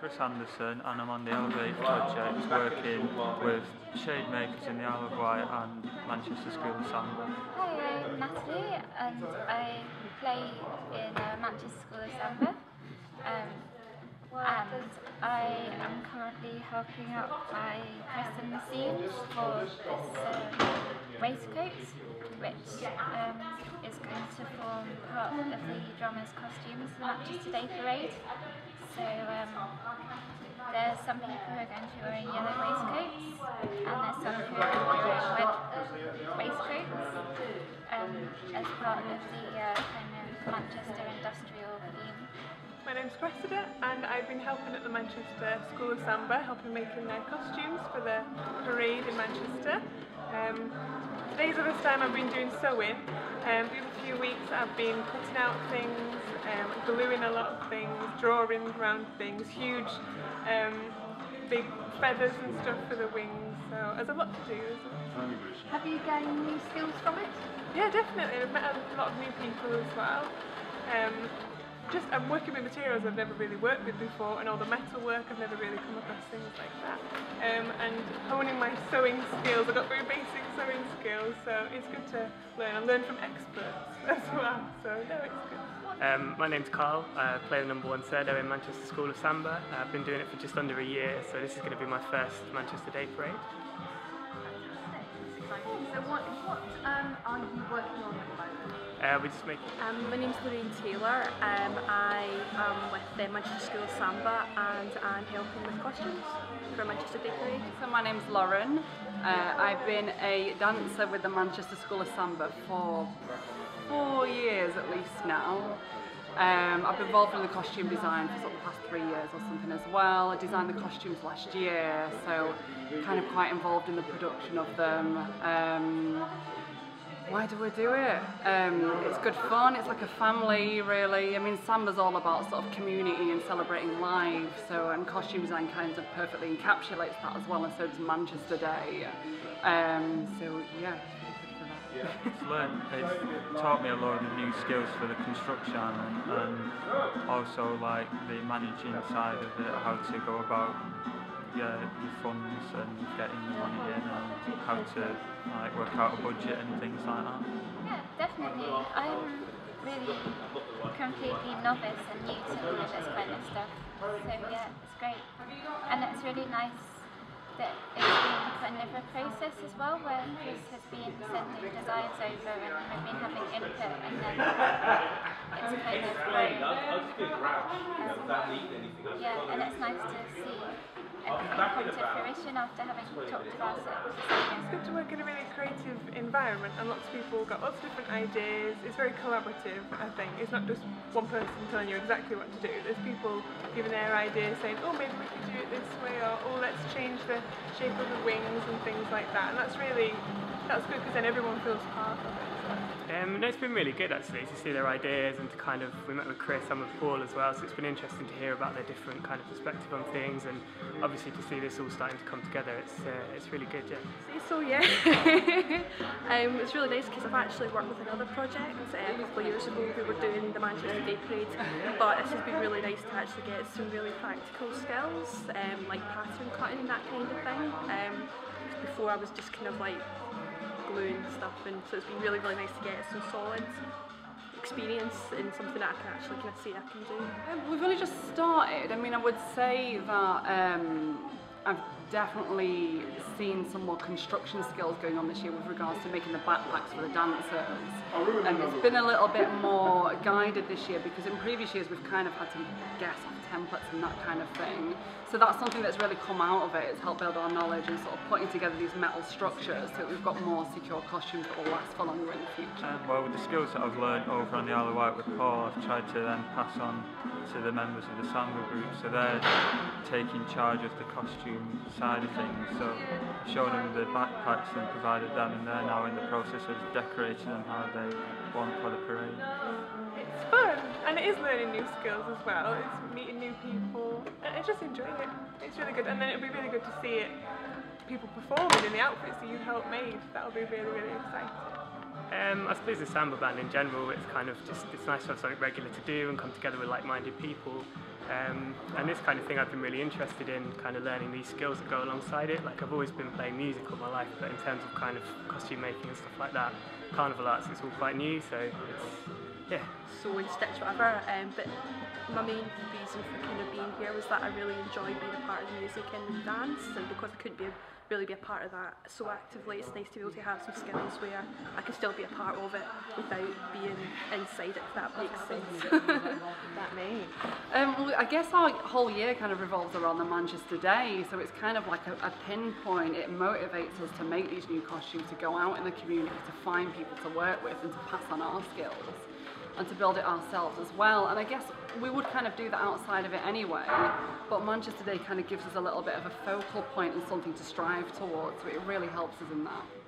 Chris Anderson and I'm on the Elevate project working with Shademakers in the Isle of Wight and Manchester School of Samba. Hi, I'm Natalie and I play in uh, Manchester School of Samba. Um, and I am currently helping out pressing the seams for this um, waistcoat, which um, is going to form part of the drummers' costumes for the Manchester Day Parade. So um, there's some people who are going to be wearing yellow waistcoats, and there's some who are going to be wearing red waistcoats um, as part of the uh, kind of Manchester industrial theme. My name's Cressida and I've been helping at the Manchester School of Samba, helping making their costumes for the parade in Manchester. Um, today's the first time I've been doing sewing. Um, the other few weeks I've been cutting out things, um, gluing a lot of things, drawing around things, huge um, big feathers and stuff for the wings. So there's a lot to do. Have you gained new skills from it? Yeah, definitely. I've met a lot of new people as well. Um, just I'm working with materials I've never really worked with before, and all the metal work I've never really come across things like that. Um, and honing my sewing skills. I've got very basic sewing skills, so it's good to learn. and learn from experts as well. So no, it's good. Um, my name's Carl. I play the number one Surdo in Manchester School of Samba. I've been doing it for just under a year, so this is going to be my first Manchester Day Parade. So what, what um, are you working on at the moment? Uh, we just make Um, my name's Lorraine Taylor. Um, I am with the Manchester School of Samba and I'm helping with costumes for Manchester Day So my name's Lauren. Uh, I've been a dancer with the Manchester School of Samba for four years at least now. Um, I've been involved in the costume design for sort of the past three years or something as well. I designed the costumes last year, so kind of quite involved in the production of them. Um, why do we do it? Um, it's good fun. It's like a family, really. I mean, Samba's all about sort of community and celebrating life. So, and costume design kind of perfectly encapsulates that as well, and so does Manchester Day. Um, so, yeah, it's. It's learned, it's taught me a lot of new skills for the construction and, and also like the managing side of it, how to go about yeah, your funds and getting the money in and how to like work out a budget and things like that. Yeah, definitely. I'm really completely novice and new to all of this kind of stuff. So yeah, it's great. And it's really nice that it's been kind of a process as well where Chris has been sending designs over and I've been having input and then it's kind of grown. Um, yeah, and it's nice to see everything come to fruition after having talked about it. It's good to work in a really creative environment, and lots of people got lots of different ideas. It's very collaborative, I think. It's not just one person telling you exactly what to do. There's people giving their ideas, saying, "Oh, maybe we could do it this way," or "Oh, let's change the shape of the wings and things like that." And that's really that's good because then everyone feels part of it. So. Um, no, it's been really good actually to see their ideas and to kind of we met with Chris and with Paul as well, so it's been interesting to hear about their different kind of perspective on things and obviously to see this all starting to come together. It's uh, it's really good, yeah. So yeah, um, it's really nice because I've actually worked with another project uh, a couple of years ago who were doing the Manchester Day Parade, but this has been really nice to actually get some really practical skills, um, like pattern cutting and that kind of thing. Um, before I was just kind of like gluing stuff, and so it's been really really nice to get some solid experience in something that I can actually kind of see I can do. Um, We've only just started. I mean, I would say that um, I've definitely seen some more construction skills going on this year with regards to making the backpacks for the dancers. Um, it's been a little bit more guided this year because in previous years we've kind of had to guess off templates and that kind of thing. So that's something that's really come out of it. It's helped build our knowledge and sort of putting together these metal structures so that we've got more secure costumes that will last for longer in the future. Um, well, with the skills that I've learned over on the Isle of Wight with Paul, I've tried to then pass on to the members of the Samba group. So they're taking charge of the costume side of things. So I've shown them the backpacks and provided them, and they're now in the process of decorating them how they want for the parade. It's fun, and it is learning new skills as well. It's meeting new people, and it's just enjoying it. It's really good, and then it'll be really good to see it people performing in the outfits that you helped made. That'll be really, really exciting. Um, I suppose the samba band in general, it's kind of just it's nice to have something regular to do and come together with like-minded people. Um, and this kind of thing I've been really interested in, kind of learning these skills that go alongside it. Like I've always been playing music all my life, but in terms of kind of costume making and stuff like that, carnival arts is all quite new. So it's yeah. sewing, stitch, whatever. Um, but my main reason for kind of being here was that I really enjoy being a part of music and dance, and because I couldn't be a, really be a part of that so actively, it's nice to be able to have some skills where I can still be a part of it without being inside it. If that makes sense. that mean? Um, well, I guess our whole year kind of revolves around the Manchester Day, so it's kind of like a, a pinpoint. It motivates us to make these new costumes, to go out in the community, to find people to work with, and to pass on our skills, and to build it ourselves as well. And I guess we would kind of do that outside of it anyway, but Manchester Day kind of gives us a little bit of a focal point and something to strive towards, so it really helps us in that.